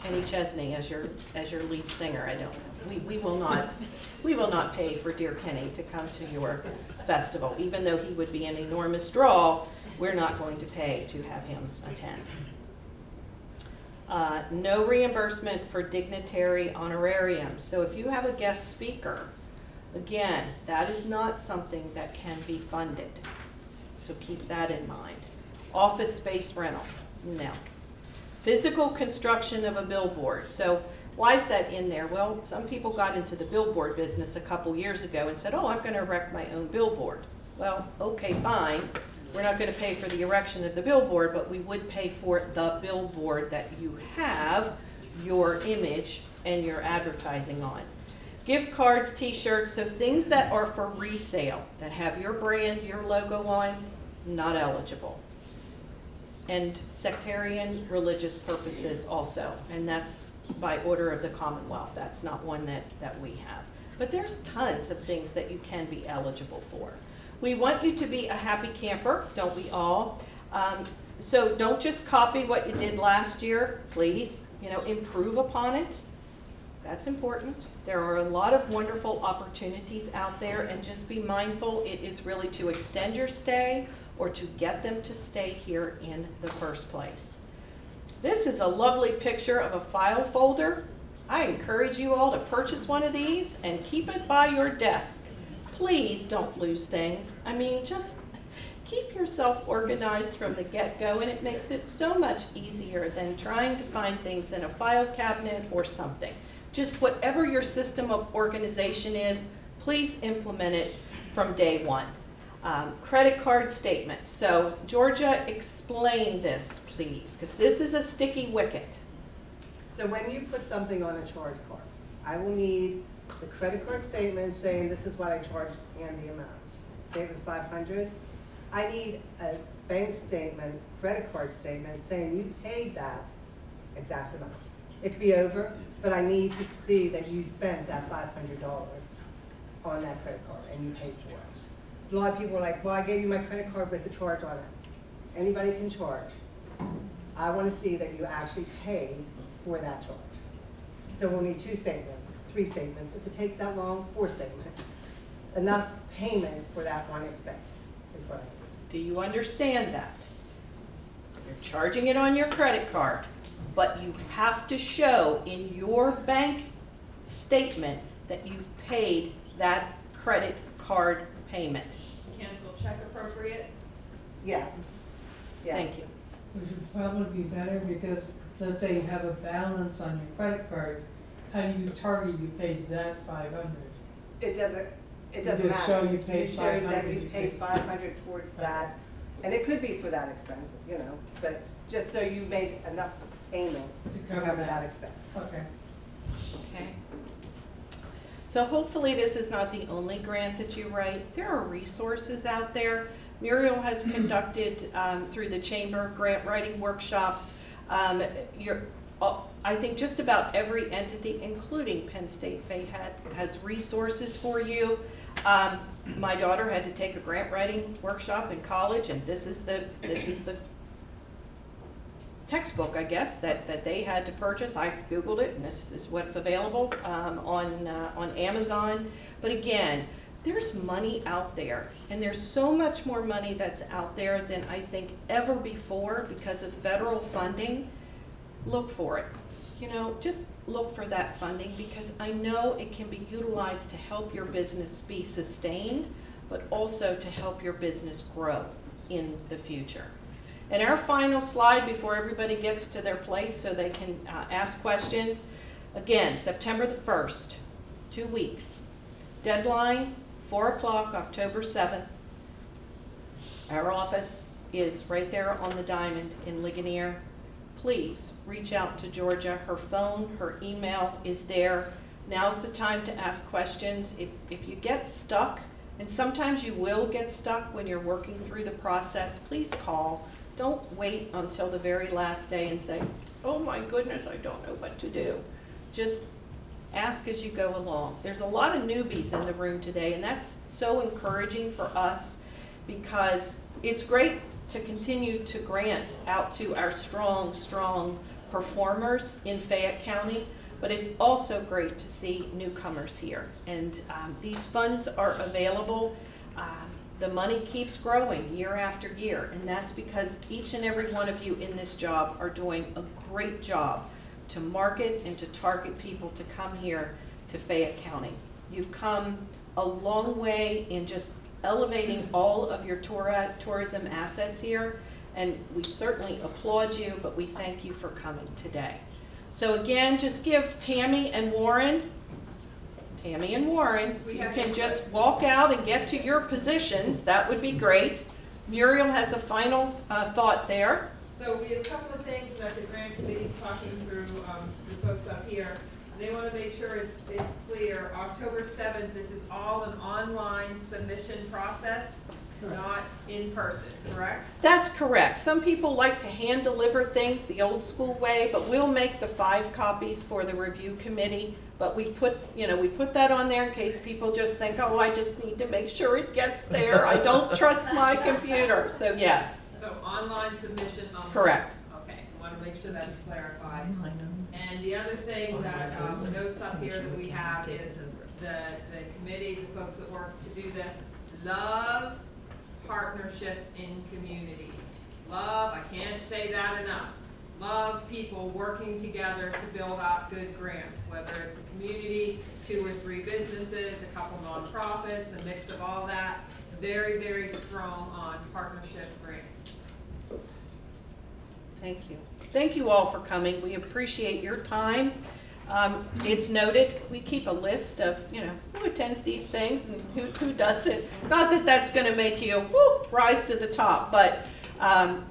Kenny Chesney as your, as your lead singer, I don't know. We, we will not, we will not pay for dear Kenny to come to your festival. Even though he would be an enormous draw, we're not going to pay to have him attend. Uh, No reimbursement for dignitary honorariums. So if you have a guest speaker, again, that is not something that can be funded. So keep that in mind. Office space rental, no. Physical construction of a billboard. So why is that in there? Well, some people got into the billboard business a couple years ago and said, oh, I'm going to erect my own billboard. Well, okay, fine. We're not going to pay for the erection of the billboard, but we would pay for the billboard that you have your image and your advertising on. Gift cards, t-shirts, so things that are for resale, that have your brand, your logo on, not eligible. And sectarian religious purposes also, and that's by order of the Commonwealth. That's not one that, that we have. But there's tons of things that you can be eligible for. We want you to be a happy camper, don't we all? Um, so don't just copy what you did last year, please. You know, improve upon it. That's important. There are a lot of wonderful opportunities out there, and just be mindful it is really to extend your stay or to get them to stay here in the first place. This is a lovely picture of a file folder. I encourage you all to purchase one of these and keep it by your desk. Please don't lose things. I mean, just keep yourself organized from the get-go, and it makes it so much easier than trying to find things in a file cabinet or something. Just whatever your system of organization is, please implement it from day one. Um, credit card statements. So Georgia, explain this, please, because this is a sticky wicket. So when you put something on a charge card, I will need the credit card statement saying this is what I charged and the amount. Say it was five hundred. I need a bank statement, credit card statement saying you paid that exact amount. It could be over, but I need to see that you spent that five hundred dollars on that credit card and you paid for it. A lot of people are like, well, I gave you my credit card with the charge on it. Anybody can charge. I want to see that you actually paid for that charge. So we'll need two statements, three statements. If it takes that long, four statements. Enough payment for that one expense is what I need. Do you understand that? You're charging it on your credit card, but you have to show in your bank statement that you've paid that credit card payment. Cancel check appropriate? Yeah. Yeah. Thank you. Which would probably be better because, let's say you have a balance on your credit card, how do you target you paid that five hundred? It doesn't, it doesn't just matter. show you paid show that 500, you you paid paid- five hundred towards that, and it could be for that expense, you know, but just so you make enough payment To to cover cover that. that expense. Okay. Okay. So hopefully this is not the only grant that you write. There are resources out there. Muriel has conducted, um, through the chamber, grant writing workshops. Um, you're, uh, I think just about every entity, including Penn State Fayette, has resources for you. Um, my daughter had to take a grant writing workshop in college, and this is the, this is the textbook, I guess, that, that they had to purchase. I Googled it, and this is what's available um, on, uh, on Amazon. But again, there's money out there, and there's so much more money that's out there than I think ever before because of federal funding. Look for it. You know, just look for that funding because I know it can be utilized to help your business be sustained, but also to help your business grow in the future. And our final slide before everybody gets to their place so they can uh, ask questions. Again, September the 1st, two weeks. Deadline, 4 o'clock, October 7th. Our office is right there on the diamond in Ligonier. Please reach out to Georgia. Her phone, her email is there. Now's the time to ask questions. If, if you get stuck, and sometimes you will get stuck when you're working through the process, please call. Don't wait until the very last day and say, oh my goodness, I don't know what to do. Just ask as you go along. There's a lot of newbies in the room today, and that's so encouraging for us because it's great to continue to grant out to our strong, strong performers in Fayette County, but it's also great to see newcomers here. And um, these funds are available. The money keeps growing year after year, and that's because each and every one of you in this job are doing a great job to market and to target people to come here to Fayette County. You've come a long way in just elevating all of your tour- tourism assets here, and we certainly applaud you, but we thank you for coming today. So again, just give Tammy and Warren, Tammy and Warren, you can just walk out and get to your positions, that would be great. Muriel has a final uh, thought there. So we have a couple of things that the grant committee is talking through, um, the folks up here. They wanna make sure it's, it's clear, October seventh, this is all an online submission process, not in person, correct? That's correct. Some people like to hand deliver things the old school way, but we'll make the five copies for the review committee. But we put, you know, we put that on there in case people just think, oh, I just need to make sure it gets there. I don't trust my computer. So yes, So online submission on. correct. Okay, I wanna make sure that's clarified. And the other thing that, um, notes up here that we have is the, the committee, the folks that work to do this, love partnerships in communities. Love, I can't say that enough. Love people working together to build out good grants, whether it's a community, two or three businesses, a couple nonprofits, a mix of all that. Very, very strong on partnership grants. Thank you. Thank you all for coming. We appreciate your time. Um, It's noted, we keep a list of, you know, who attends these things and who, who doesn't. Not that that's gonna make you, rise to the top, but um,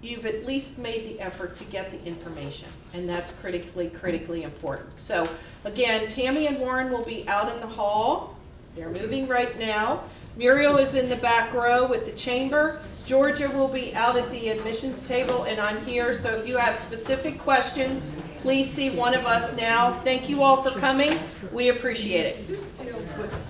you've at least made the effort to get the information, and that's critically, critically important. So again, Tammy and Warren will be out in the hall. They're moving right now. Muriel is in the back row with the chamber. Georgia will be out at the admissions table, and I'm here, so if you have specific questions, Please see one of us now. Thank you all for coming. We appreciate it.